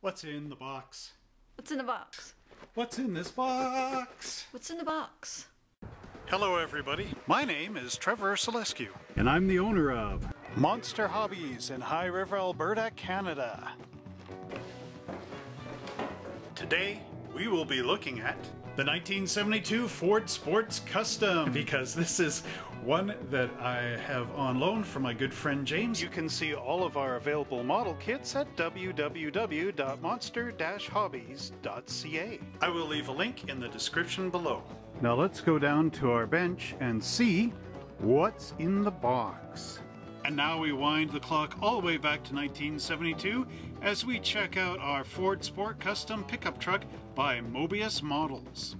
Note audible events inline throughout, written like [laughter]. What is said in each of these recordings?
What's in the box? What's in the box? What's in this box? What's in the box? Hello, everybody. My name is Trevor Selescu, and I'm the owner of Monster Hobbies in High River, Alberta, Canada. Today, we will be looking at the 1972 Ford Sports Custom because this is one that I have on loan from my good friend James. You can see all of our available model kits at www.monster-hobbies.ca. I will leave a link in the description below. Now let's go down to our bench and see what's in the box. And now we wind the clock all the way back to 1972 as we check out our Ford Sport Custom pickup truck by Moebius Models.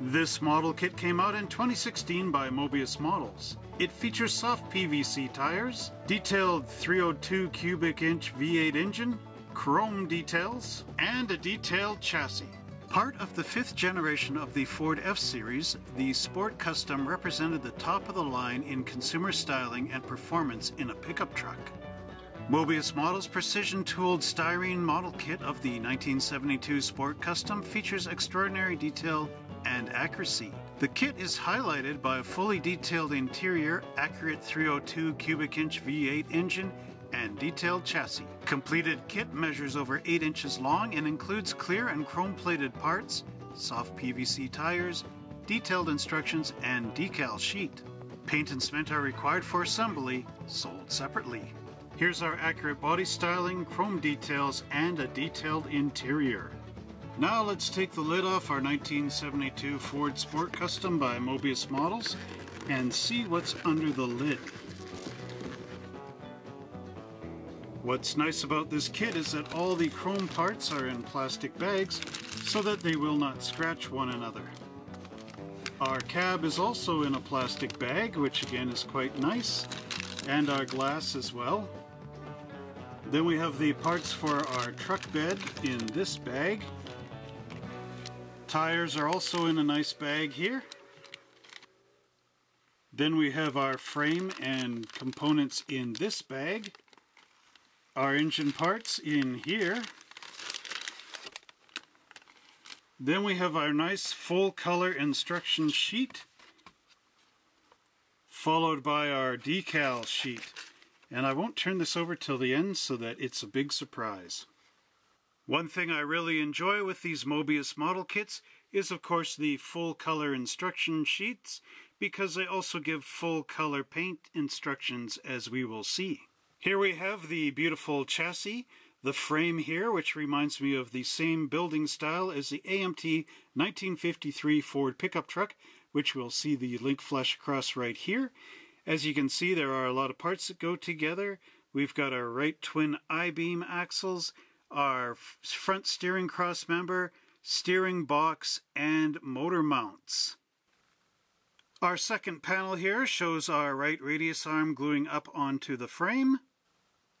This model kit came out in 2016 by Moebius Models. It features soft PVC tires, detailed 302 cubic inch V8 engine, chrome details, and a detailed chassis. Part of the fifth generation of the Ford F-Series, the Sport Custom represented the top of the line in consumer styling and performance in a pickup truck. Moebius Models precision tooled styrene model kit of the 1972 Sport Custom features extraordinary detail and accuracy. The kit is highlighted by a fully detailed interior, accurate 302 cubic inch V8 engine, and detailed chassis. Completed kit measures over 8 inches long and includes clear and chrome plated parts, soft PVC tires, detailed instructions, and decal sheet. Paint and cement are required for assembly, sold separately. Here's our accurate body styling, chrome details, and a detailed interior. Now let's take the lid off our 1972 Ford Sport Custom by Moebius Models and see what's under the lid. What's nice about this kit is that all the chrome parts are in plastic bags so that they will not scratch one another. Our cab is also in a plastic bag, which again is quite nice, and our glass as well. Then we have the parts for our truck bed in this bag, Tires are also in a nice bag here. Then we have our frame and components in this bag. Our engine parts in here. Then we have our nice full color instruction sheet followed by our decal sheet. And I won't turn this over till the end so that it's a big surprise. One thing I really enjoy with these Moebius model kits is of course the full color instruction sheets because they also give full color paint instructions as we will see. Here we have the beautiful chassis, the frame here which reminds me of the same building style as the AMT 1953 Ford pickup truck which we'll see the link flash across right here. As you can see there are a lot of parts that go together. We've got our right twin I-beam axles, our front steering cross member, steering box, and motor mounts. Our second panel here shows our right radius arm gluing up onto the frame.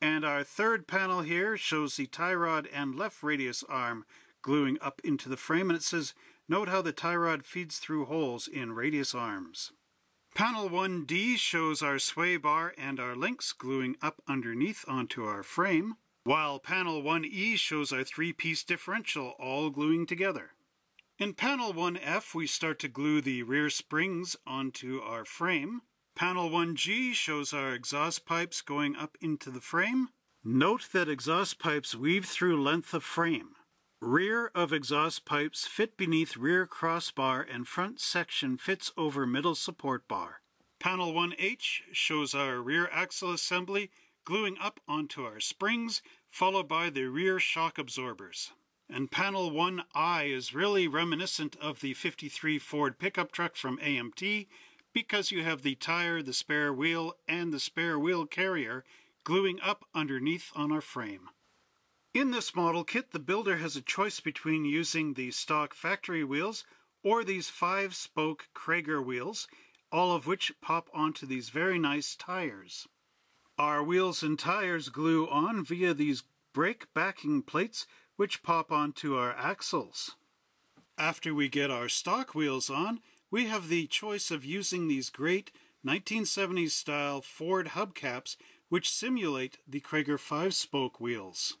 And our third panel here shows the tie rod and left radius arm gluing up into the frame. And it says, note how the tie rod feeds through holes in radius arms. Panel 1D shows our sway bar and our links gluing up underneath onto our frame while panel 1E shows our three-piece differential all gluing together. In panel 1F, we start to glue the rear springs onto our frame. Panel 1G shows our exhaust pipes going up into the frame. Note that exhaust pipes weave through length of frame. Rear of exhaust pipes fit beneath rear crossbar and front section fits over middle support bar. Panel 1H shows our rear axle assembly gluing up onto our springs followed by the rear shock absorbers. And panel 1I is really reminiscent of the 53 Ford pickup truck from AMT because you have the tire, the spare wheel, and the spare wheel carrier gluing up underneath on our frame. In this model kit, the builder has a choice between using the stock factory wheels or these five-spoke Cragar wheels, all of which pop onto these very nice tires. Our wheels and tires glue on via these brake backing plates which pop onto our axles. After we get our stock wheels on, we have the choice of using these great 1970s style Ford hubcaps which simulate the Cragar 5-spoke wheels.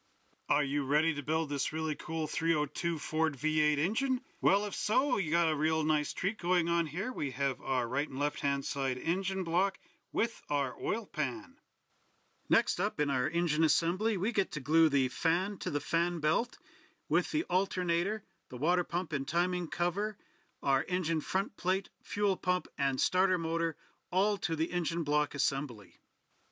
Are you ready to build this really cool 302 Ford V8 engine? Well, if so, you got a real nice treat going on here. We have our right and left hand side engine block with our oil pan. Next up in our engine assembly, we get to glue the fan to the fan belt with the alternator, the water pump and timing cover, our engine front plate, fuel pump, and starter motor all to the engine block assembly.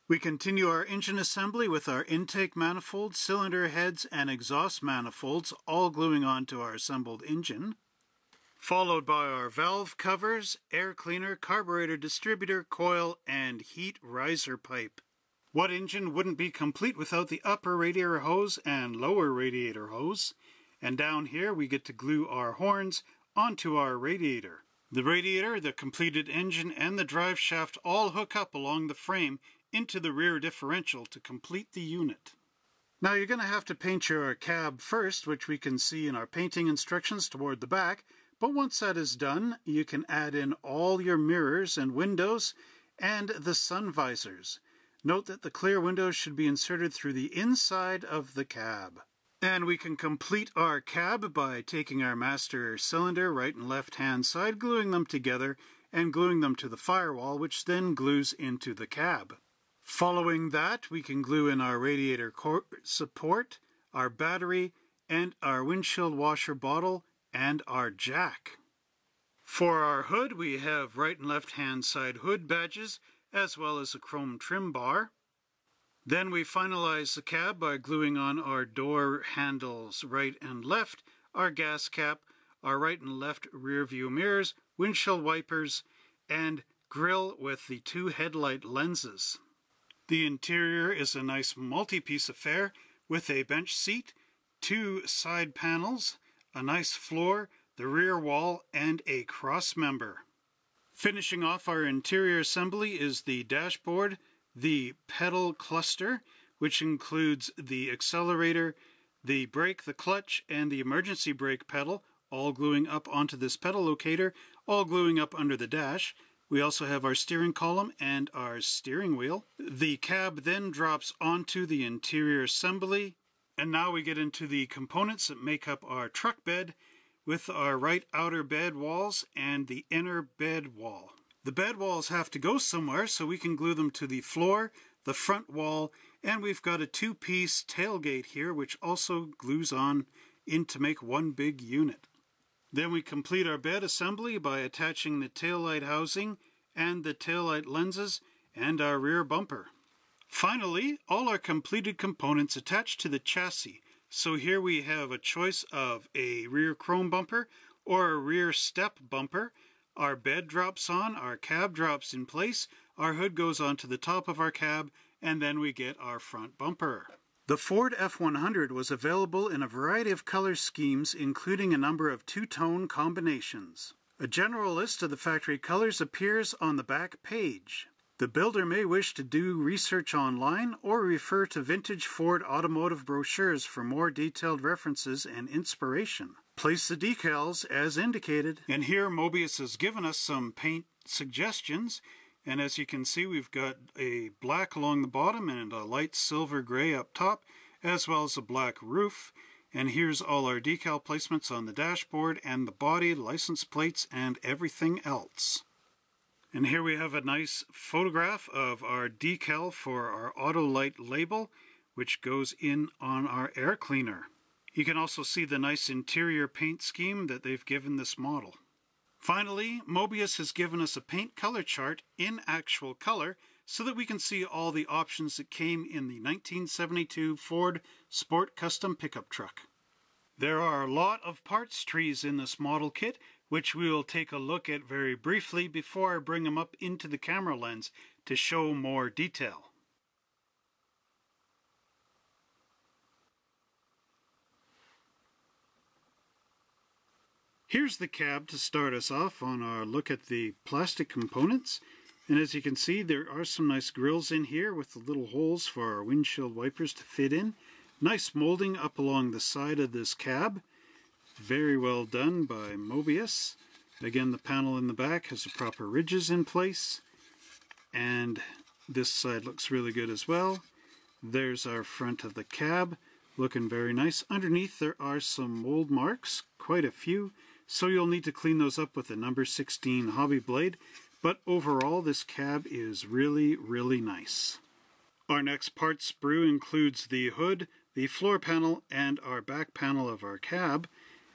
We continue our engine assembly with our intake manifold, cylinder heads, and exhaust manifolds all gluing onto our assembled engine, followed by our valve covers, air cleaner, carburetor distributor, coil, and heat riser pipe. What engine wouldn't be complete without the upper radiator hose and lower radiator hose? And down here we get to glue our horns onto our radiator. The radiator, the completed engine, and the drive shaft all hook up along the frame into the rear differential to complete the unit. Now you're going to have to paint your cab first, which we can see in our painting instructions toward the back, but once that is done, you can add in all your mirrors and windows and the sun visors. Note that the clear windows should be inserted through the inside of the cab. And we can complete our cab by taking our master cylinder right and left hand side, gluing them together, and gluing them to the firewall, which then glues into the cab. Following that, we can glue in our radiator support, our battery, and our windshield washer bottle, and our jack. For our hood, we have right and left hand side hood badges, as well as a chrome trim bar. Then we finalize the cab by gluing on our door handles right and left, our gas cap, our right and left rear view mirrors, windshield wipers, and grille with the two headlight lenses. The interior is a nice multi-piece affair with a bench seat, two side panels, a nice floor, the rear wall, and a cross member. Finishing off our interior assembly is the dashboard, the pedal cluster, which includes the accelerator, the brake, the clutch, and the emergency brake pedal, all gluing up onto this pedal locator, all gluing up under the dash, we also have our steering column and our steering wheel. The cab then drops onto the interior assembly. And now we get into the components that make up our truck bed with our right outer bed walls and the inner bed wall. The bed walls have to go somewhere so we can glue them to the floor, the front wall, and we've got a two-piece tailgate here which also glues on in to make one big unit. Then we complete our bed assembly by attaching the taillight housing and the taillight lenses and our rear bumper. Finally, all our completed components attached to the chassis. So here we have a choice of a rear chrome bumper or a rear step bumper. Our bed drops on, our cab drops in place, our hood goes onto the top of our cab, and then we get our front bumper. The Ford F100 was available in a variety of color schemes, including a number of two-tone combinations. A general list of the factory colors appears on the back page. The builder may wish to do research online or refer to vintage Ford automotive brochures for more detailed references and inspiration. Place the decals as indicated. And here Moebius has given us some paint suggestions. And as you can see, we've got a black along the bottom and a light silver gray up top, as well as a black roof. And here's all our decal placements on the dashboard and the body, license plates, and everything else. And here we have a nice photograph of our decal for our Autolite label, which goes in on our air cleaner. You can also see the nice interior paint scheme that they've given this model. Finally, Moebius has given us a paint color chart in actual color so that we can see all the options that came in the 1972 Ford Sport Custom pickup truck. There are a lot of parts trees in this model kit, which we will take a look at very briefly before I bring them up into the camera lens to show more detail. Here's the cab to start us off on our look at the plastic components. And as you can see, there are some nice grills in here with the little holes for our windshield wipers to fit in. Nice molding up along the side of this cab. Very well done by Moebius. Again, the panel in the back has the proper ridges in place. And this side looks really good as well. There's our front of the cab. Looking very nice. Underneath there are some mold marks, quite a few, so you'll need to clean those up with a number 16 hobby blade. But overall, this cab is really, really nice. Our next part sprue includes the hood, the floor panel, and our back panel of our cab.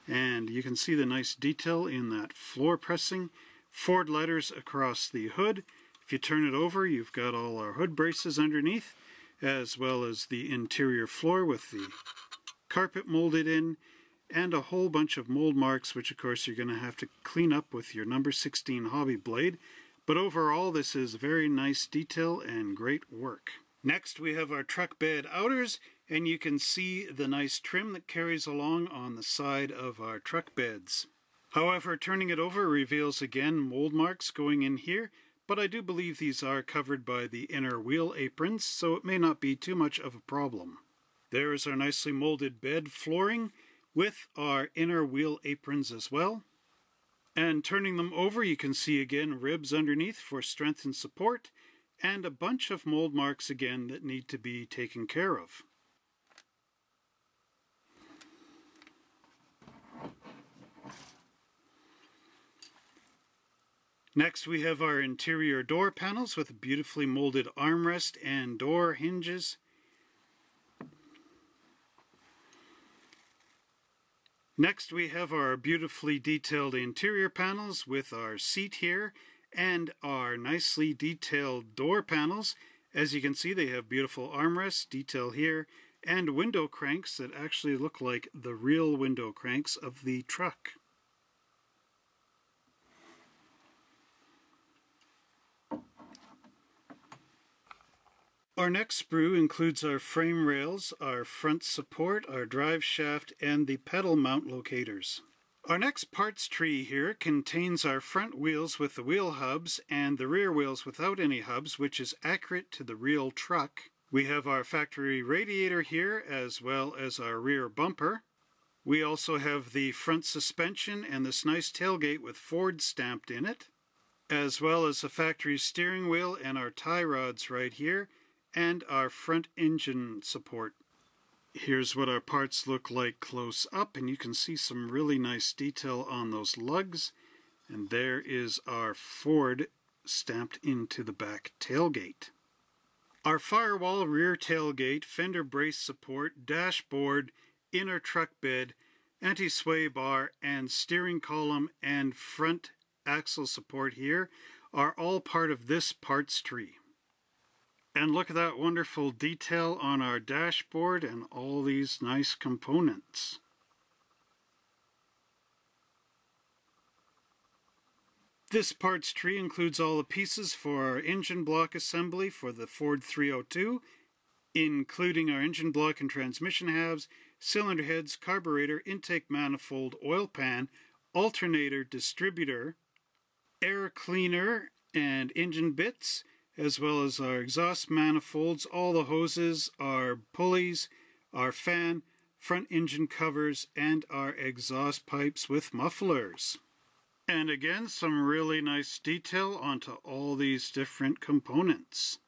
And you can see the nice detail in that floor pressing. Ford letters across the hood. If you turn it over, you've got all our hood braces underneath, as well as the interior floor with the carpet molded in, and a whole bunch of mold marks, which of course you're going to have to clean up with your number 16 hobby blade. But overall, this is very nice detail and great work. Next, we have our truck bed outers, and you can see the nice trim that carries along on the side of our truck beds. However, turning it over reveals again mold marks going in here, but I do believe these are covered by the inner wheel aprons, so it may not be too much of a problem. There is our nicely molded bed flooring with our inner wheel aprons as well. And turning them over, you can see again ribs underneath for strength and support, and a bunch of mold marks again that need to be taken care of. Next we have our interior door panels with beautifully molded armrest and door hinges. Next we have our beautifully detailed interior panels with our seat here and our nicely detailed door panels. As you can see they have beautiful armrests, detail here, and window cranks that actually look like the real window cranks of the truck. Our next sprue includes our frame rails, our front support, our drive shaft, and the pedal mount locators. Our next parts tree here contains our front wheels with the wheel hubs and the rear wheels without any hubs, which is accurate to the real truck. We have our factory radiator here as well as our rear bumper. We also have the front suspension and this nice tailgate with Ford stamped in it, as well as the factory steering wheel and our tie rods right here and our front engine support. Here's what our parts look like close up, and you can see some really nice detail on those lugs. And there is our Ford stamped into the back tailgate. Our firewall rear tailgate, fender brace support, dashboard, inner truck bed, anti-sway bar, and steering column and front axle support here are all part of this parts tree. And look at that wonderful detail on our dashboard and all these nice components. This parts tree includes all the pieces for our engine block assembly for the Ford 302, including our engine block and transmission halves, cylinder heads, carburetor, intake manifold, oil pan, alternator, distributor, air cleaner, and engine bits, as well as our exhaust manifolds, all the hoses, our pulleys, our fan, front engine covers, and our exhaust pipes with mufflers. And again, some really nice detail onto all these different components.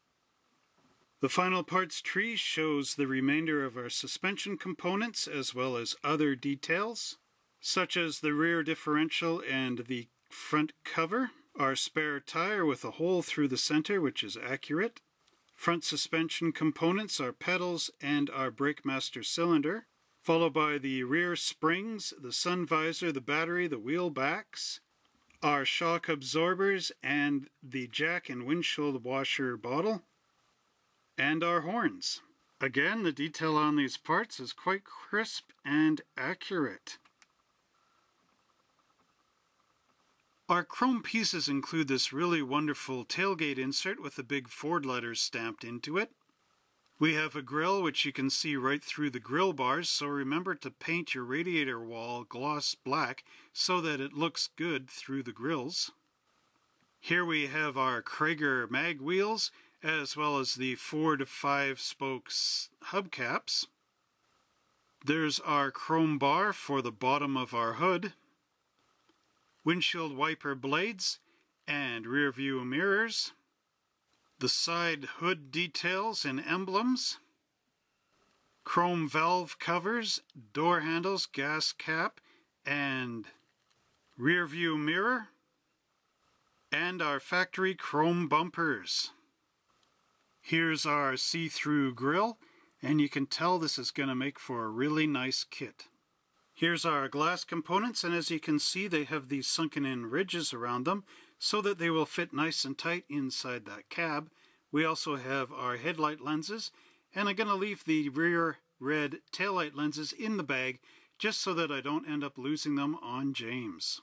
The final parts tree shows the remainder of our suspension components as well as other details, such as the rear differential and the front cover. Our spare tire with a hole through the center, which is accurate. Front suspension components, our pedals, and our brake master cylinder. Followed by the rear springs, the sun visor, the battery, the wheel backs, our shock absorbers, and the jack and windshield washer bottle, and our horns. Again, the detail on these parts is quite crisp and accurate. Our chrome pieces include this really wonderful tailgate insert with the big Ford letters stamped into it. We have a grill which you can see right through the grill bars, so remember to paint your radiator wall gloss black so that it looks good through the grills. Here we have our Cragar mag wheels as well as the Ford 5 spokes hubcaps. There's our chrome bar for the bottom of our hood windshield wiper blades, and rear view mirrors, the side hood details and emblems, chrome valve covers, door handles, gas cap, and rear view mirror, and our factory chrome bumpers. Here's our see-through grill, and you can tell this is going to make for a really nice kit. Here's our glass components, and as you can see, they have these sunken in ridges around them so that they will fit nice and tight inside that cab. We also have our headlight lenses, and I'm going to leave the rear red taillight lenses in the bag just so that I don't end up losing them on James.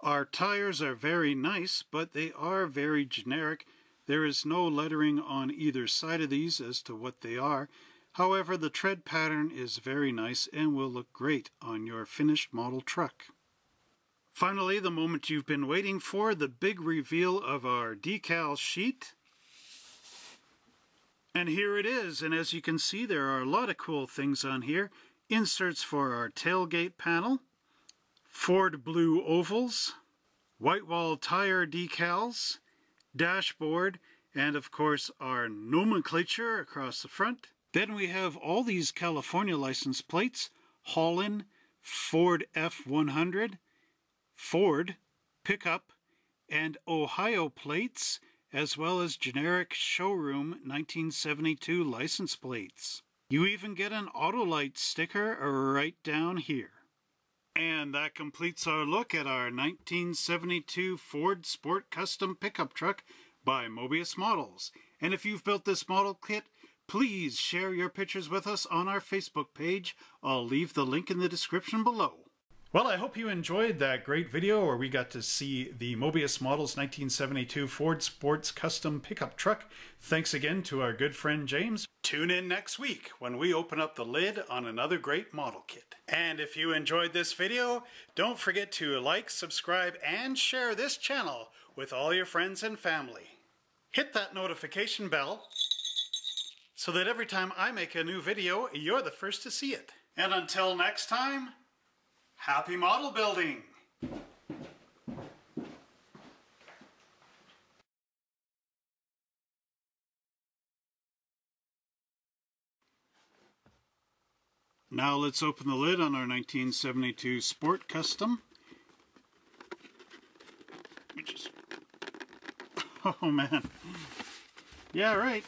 Our tires are very nice, but they are very generic. There is no lettering on either side of these as to what they are. However, the tread pattern is very nice and will look great on your finished model truck. Finally, the moment you've been waiting for, the big reveal of our decal sheet. And here it is, and as you can see, there are a lot of cool things on here. Inserts for our tailgate panel, Ford blue ovals, white wall tire decals, dashboard, and of course our nomenclature across the front. Then we have all these California license plates, Holland, Ford F100, Ford, pickup, and Ohio plates, as well as generic showroom 1972 license plates. You even get an Autolite sticker right down here. And that completes our look at our 1972 Ford Sport Custom pickup truck by Moebius Models. And if you've built this model kit, please share your pictures with us on our Facebook page. I'll leave the link in the description below. Well, I hope you enjoyed that great video where we got to see the Moebius Models 1972 Ford Sports Custom Pickup Truck. Thanks again to our good friend James. Tune in next week when we open up the lid on another great model kit. And if you enjoyed this video, don't forget to like, subscribe, and share this channel with all your friends and family. Hit that notification bell so that every time I make a new video, you're the first to see it. And until next time, Happy model building! Now let's open the lid on our 1972 Sport Custom. Which is... [laughs] Oh man. Yeah, right.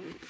Mm-hmm.